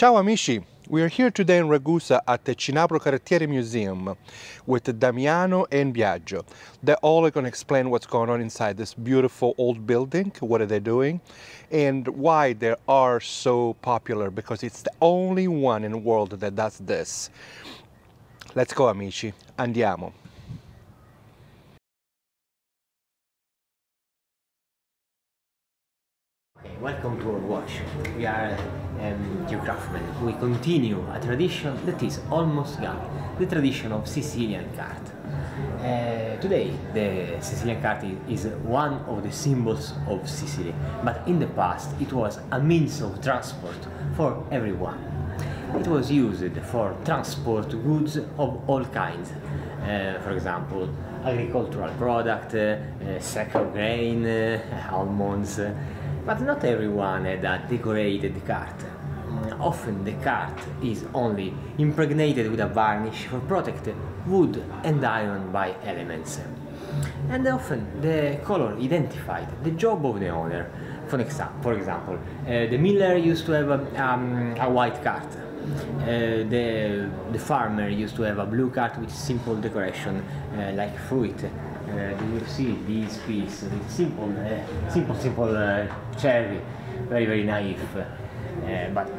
Ciao amici! We are here today in Ragusa at the Cinabro Carrettieri Museum with Damiano and Biagio. They're all going to explain what's going on inside this beautiful old building, what are they doing, and why they are so popular because it's the only one in the world that does this. Let's go amici, andiamo. Welcome to our workshop. We are um, two craftsmen. We continue a tradition that is almost gone, the tradition of Sicilian cart. Uh, today, the Sicilian cart is, is one of the symbols of Sicily, but in the past it was a means of transport for everyone. It was used for transport goods of all kinds, uh, for example, agricultural product, uh, uh, sack of grain, uh, almonds, uh, but not everyone had a decorated cart. Often the cart is only impregnated with a varnish for protect wood and iron by elements. And often the color identified the job of the owner. For, exa- for example, uh, the miller used to have a, um, a white cart. Uh, the, the farmer used to have a blue cart with simple decoration uh, like fruit. Do you see these pieces? It's simple, simple, simple uh, cherry, very, very naive. Uh, but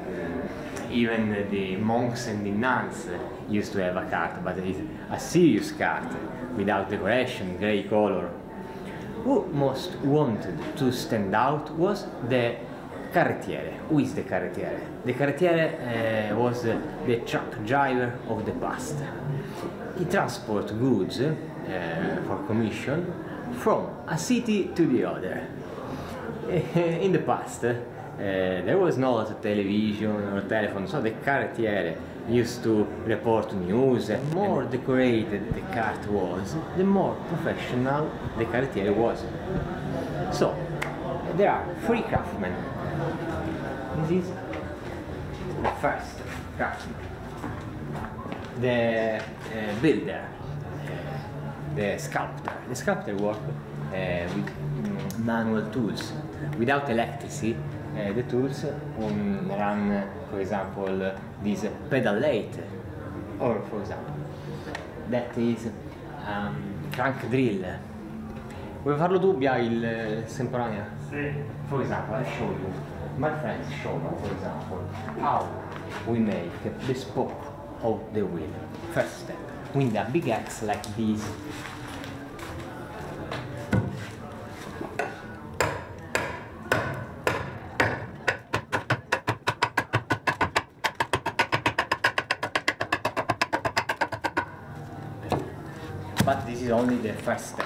even the monks and the nuns used to have a cart, but it is a serious cart without decoration, grey color. Who most wanted to stand out was the carrettiere. Who is the carrettiere? The carrettiere uh, was uh, the truck driver of the past. He transport goods for commission from a city to the other. In the past, uh, there was not television or telephone, so the carrettiere used to report news. The more decorated the cart was, the more professional the carrettiere was. So, there are three craftsmen. This is the first craftsman, the uh, builder, the sculptor. The sculptor worked uh, with manual tools. Without electricity, uh, the tools um, run, for example, this pedal lathe, or for example, that is um, crank drill. Vuoi farlo tu, Bia, il eh, estemporanea? Sì. For example, I show you, my friends show me, for example, how we make the spoke of the wheel. First step, with a big axe like this. But this is only the first step.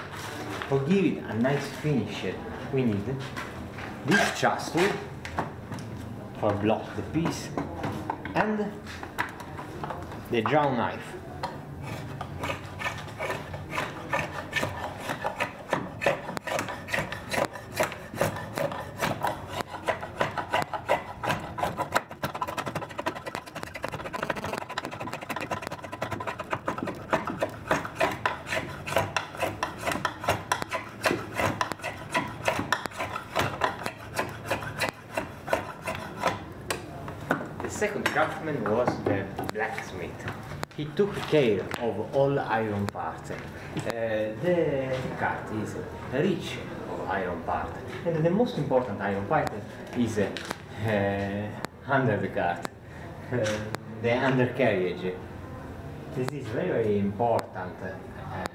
For give it a nice finish, we need this chassis for block the piece and the draw knife. Second craftsman was the blacksmith. He took care of all iron parts. Uh, the cart is rich of iron parts, and the most important iron part is uh, under the cart, uh, the undercarriage. This is very, very important uh,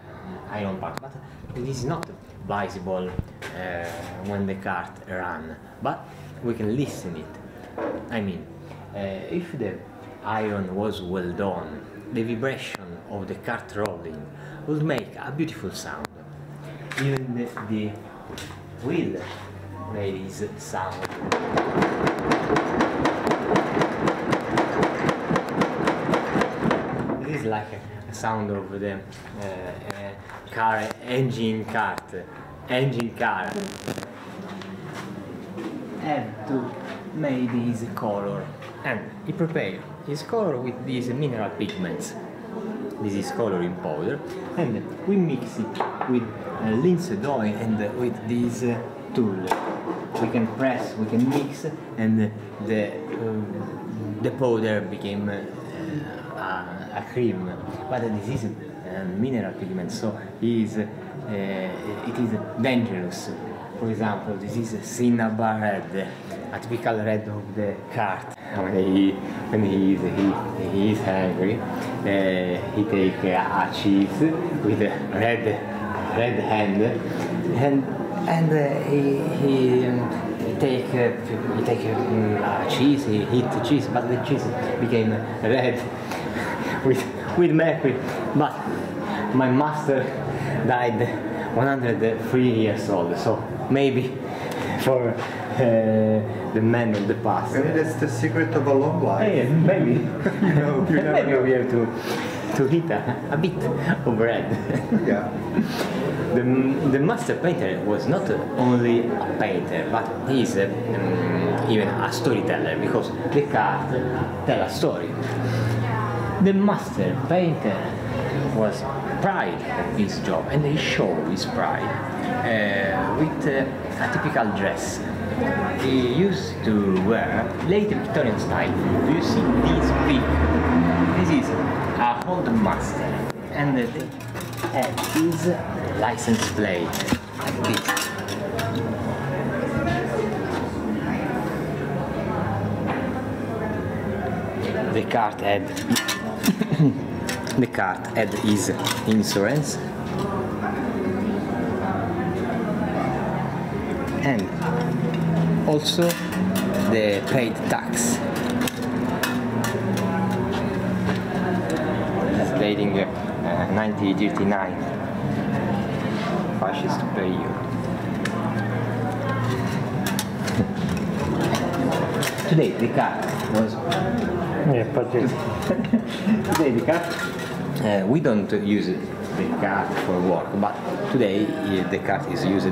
iron part, but it is not visible uh, when the cart run, but we can listen it. I mean, if the iron was well done, the vibration of the cart rolling would make a beautiful sound. Even the, the wheel made this sound. This is like a, sound of the uh, uh, car engine cart, engine car. Have to make his color and he prepared his color with these mineral pigments. This is coloring powder and we mix it with uh, linseed oil and uh, with this uh, tool. we can press, we can mix, and the the powder became uh, a, a cream. But this is a mineral pigment, so is uh, it is dangerous. For example, this is cinnabar red, a typical red of the cart. When he when he is he, he is hungry, uh, he take a cheese with a red red hand, and and uh, he he. Um, take uh, he take uh, cheese, he eat cheese, but the cheese became red with with mercury. But my master died 103 years old, so maybe for uh, the man of the past. Maybe that's the secret of a long life. Hey, maybe. you know, you never maybe know. we have to to eat a, a bit of bread. Yeah. The, the master painter was not only a painter, but he is um, even a storyteller because the card tell a story. The master painter was pride of his job and he showed his pride uh, with uh, a typical dress. He used to wear late Victorian style. Do you see this big? This is a old master and the head is license plate like this. The card had the card had his insurance and also the paid tax. This is dating uh, 1939 fascist period. Today the car was Yeah, but today the car uh, we don't use it, the car for work, but today uh, the car is used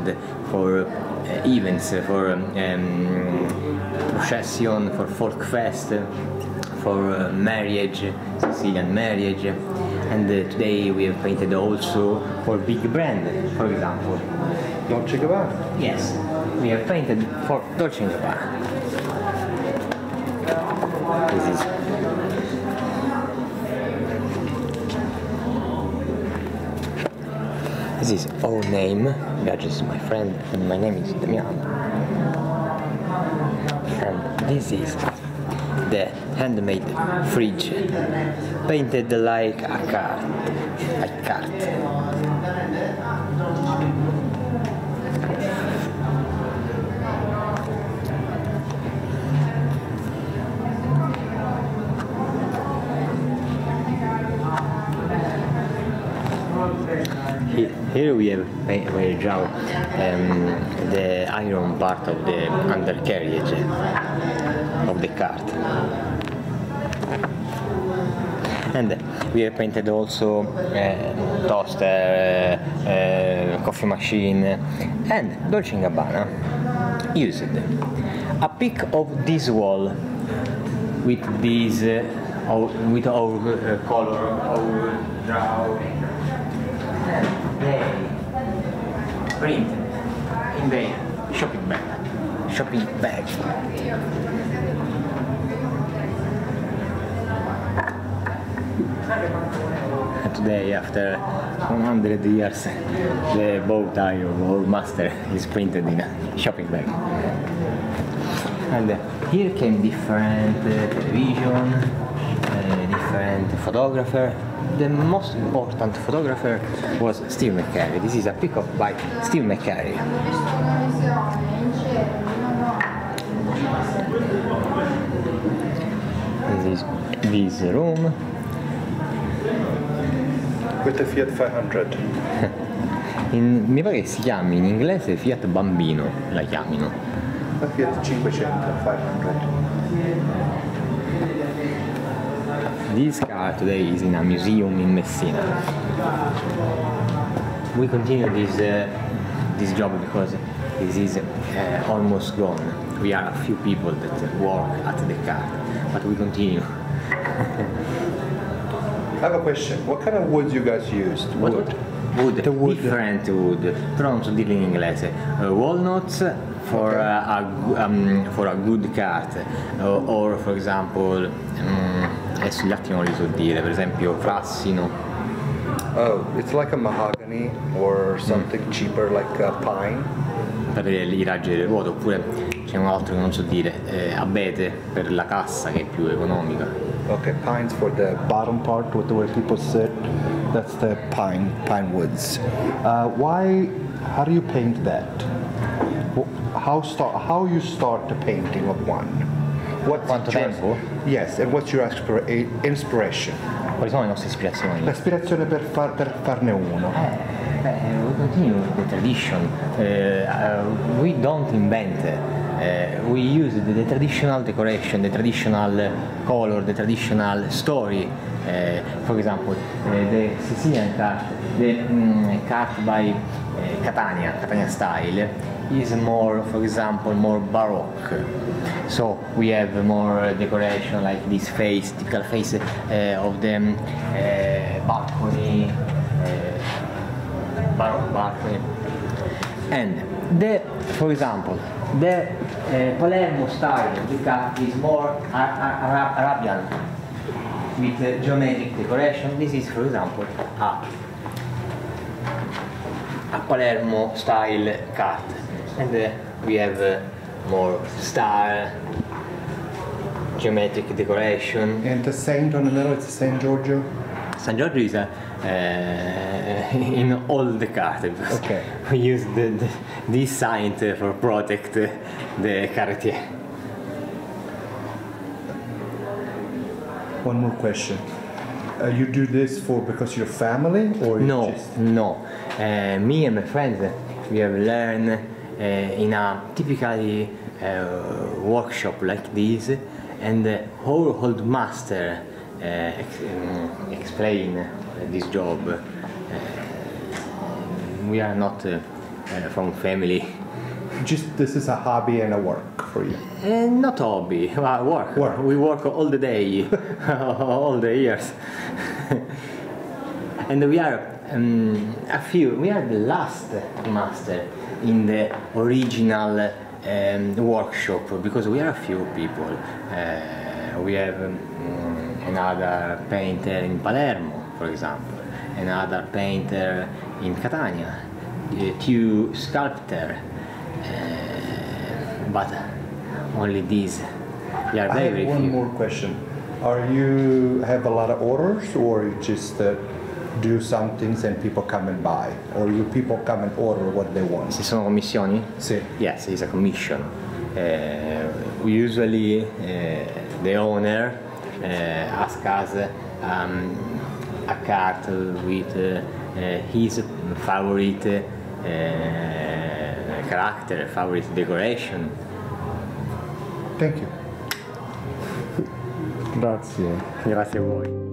for uh, events, for um, um, procession, for folk fest, for uh, marriage, Sicilian marriage, and uh, today we have painted also for big brand, for example. Dolce Gabbana. Yes, we have painted for Dolce & Gabbana. This is This is our name. Biagio is my friend, and my name is Damiano. And this is the handmade fridge, painted like a cart, a cart. Here we have we draw um, the iron part of the undercarriage of the cart. And we have painted also uh, toaster, uh, uh, coffee machine, and Dolce & Gabbana used a pic of this wall with this uh, with our uh, color, our drawing. They print in the shopping bag. Shopping bag. Today, after 100 years, the bow tie of our master is printed in a shopping bag. And uh, here came different uh, television, uh, different photographer. The most important photographer was Steve McCarey. This is a pickup by Steve McCarey. This is this room. With the Fiat 500. In- mi pare che si chiami in inglese Fiat Bambino, la chiamino. La Fiat 500 500. This car today is in a museum in Messina. We continue this uh, this job because this is uh, almost gone. We are a few people that work at the car, but we continue. I have a question. What kind of wood you guys used? What Wood. Wood, The wood. different wood. So dirlo in inglese. Uh, walnuts, for Okay. uh, a, um, for a good cart or, or for example um, adesso gli altri non li so dire per esempio frassino Oh, it's like a mahogany or something cheaper like a pine. per i raggi delle ruote oppure c'è un altro che non so dire eh, abete per la cassa che è più economica Okay, pines for the bottom part with where people sit. That's the pine pine woods. Uh, why? How do you paint that? How start? How you start the painting of one? What? Quanto tempo? Yes, and what's your inspira- inspiration? quali sono le nostre ispirazioni? L'ispirazione per, far, per farne uno. Eh, beh, we continue the tradition. Eh, uh, we don't invent. Eh, we use the, traditional decoration, the traditional color, the traditional story. Eh, for example, eh, the Sicilian cart, the mm, cart by Catania, Catania style, is more, for example, more baroque. So we have more decoration like this face, typical face uh, of the um, uh, balcony, uh, baroque balcony. And the, for example, the uh, Palermo style cat is more Ar- Ar- Ara- Arabian with uh, geometric decoration. This is, for example, a, a Palermo style cat. And uh, we have uh, more star, geometric decoration. And the saint on the middle, it's Saint Giorgio. San Giorgio is a, uh, in all the because Okay. we use the, the, this sign to- for protect the carrettiere. One more question. Uh, you do this for because your family or No, just no. Uh, me and my friends, we have learned uh, in a typically uh, workshop like this, and our old master ex- um, explain uh, this job. Uh, we are not from family. just this is a hobby and a work for you? Not hobby, work. Work. We work all the day, all the years. and we are um, a few, we are the last master in the original um, workshop because we are a few people. Uh, we have um, another painter in Palermo, for example, another painter in Catania, two sculptors. Uh, but only these. They are I very, have one few. more question. Are you have a lot of orders, or you just uh, do some things and people come and buy, or you people come and order what they want? Se sono commissioni? Sì. Yes, it's a commission. Uh, we usually, uh, the owner uh, asks us um, a card with uh, uh, his favorite uh, character, favorite decoration. Thank you. Grazie. Grazie a voi.